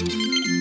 Música